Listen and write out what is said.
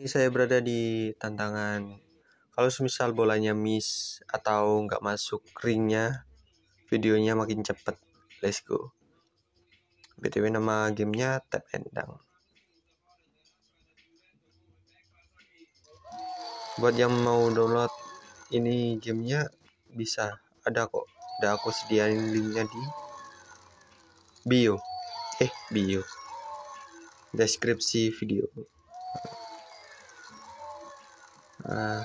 Ini saya berada di tantangan kalau semisal bolanya miss atau nggak masuk ringnya, videonya makin cepet. Let's go. BTW nama gamenya Tap Endang. Buat yang mau download ini gamenya bisa ada kok. Udah aku sediain linknya di bio. Eh bio. Deskripsi video. 嗯、